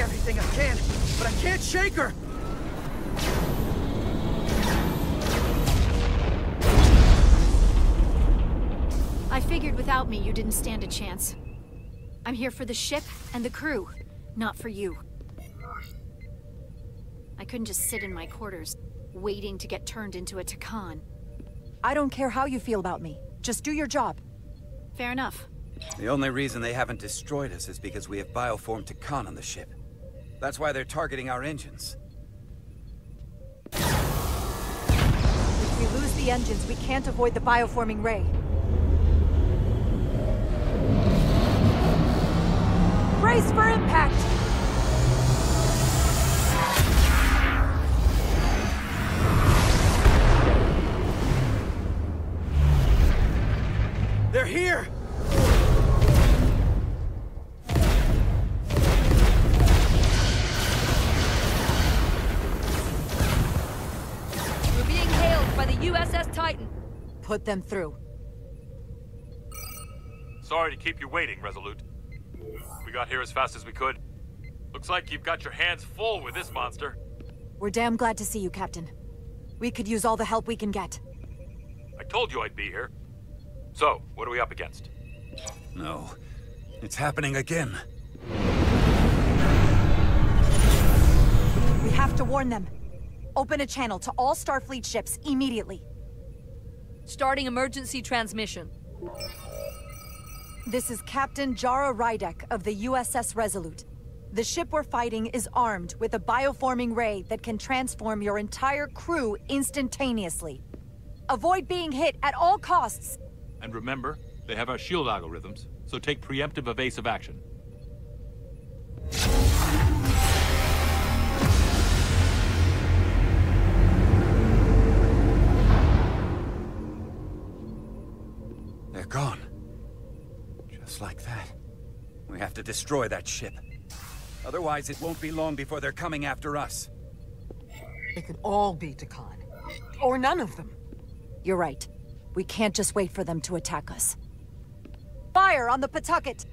everything I can, but I can't shake her! I figured without me you didn't stand a chance. I'm here for the ship and the crew, not for you. I couldn't just sit in my quarters, waiting to get turned into a Takan. I don't care how you feel about me. Just do your job. Fair enough. The only reason they haven't destroyed us is because we have bioformed Takan on the ship. That's why they're targeting our engines. If we lose the engines, we can't avoid the bioforming ray. Brace for impact! Put them through. Sorry to keep you waiting, Resolute. We got here as fast as we could. Looks like you've got your hands full with this monster. We're damn glad to see you, Captain. We could use all the help we can get. I told you I'd be here. So, what are we up against? No. It's happening again. We have to warn them. Open a channel to all Starfleet ships immediately. Starting emergency transmission. This is Captain Jara Rydek of the USS Resolute. The ship we're fighting is armed with a bioforming ray that can transform your entire crew instantaneously. Avoid being hit at all costs. And remember, they have our shield algorithms, so take preemptive evasive action. Just like that. We have to destroy that ship. Otherwise, it won't be long before they're coming after us. They could all be Takan. Or none of them. You're right. We can't just wait for them to attack us. Fire on the Pawtucket!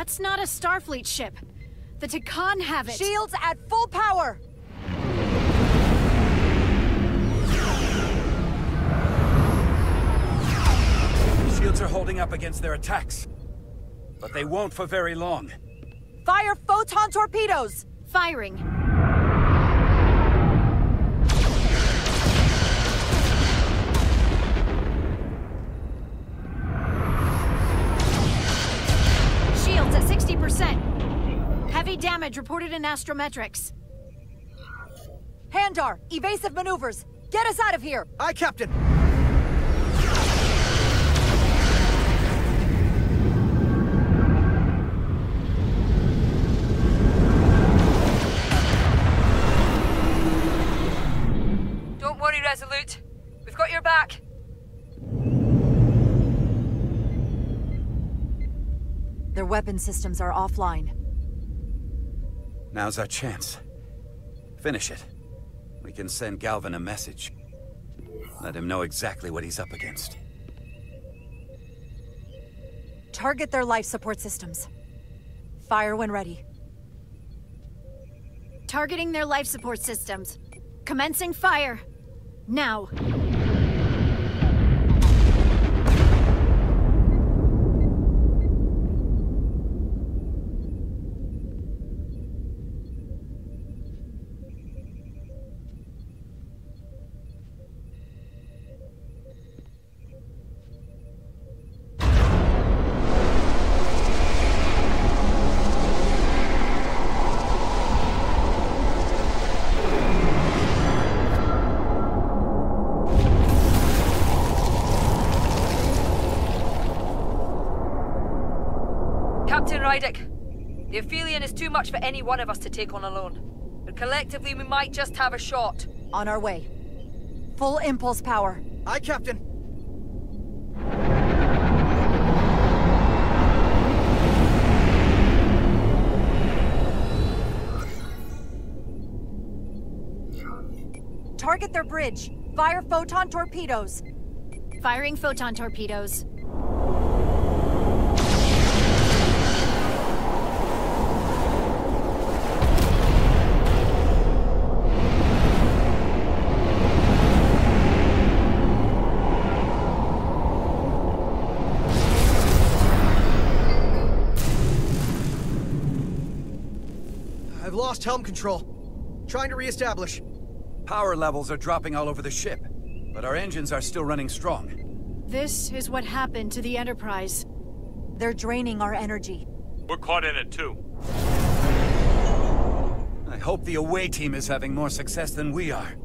That's not a Starfleet ship. The Takan have it. Shields at full power! Shields are holding up against their attacks. But they won't for very long. Fire photon torpedoes! Firing. At 60%. Heavy damage reported in astrometrics. Handar, evasive maneuvers! Get us out of here! Aye, Captain! Don't worry, Resolute. We've got your back. Their weapon systems are offline. Now's our chance. Finish it. We can send Galvin a message. Let him know exactly what he's up against. Target their life support systems. Fire when ready. Targeting their life support systems. Commencing fire. Now. Rydek, the Aphelion is too much for any one of us to take on alone. But collectively, we might just have a shot. On our way. Full impulse power. Aye, Captain! Target their bridge. Fire photon torpedoes. Firing photon torpedoes. Lost helm control. Trying to reestablish. Power levels are dropping all over the ship, but our engines are still running strong. This is what happened to the Enterprise. They're draining our energy. We're caught in it too. I hope the away team is having more success than we are.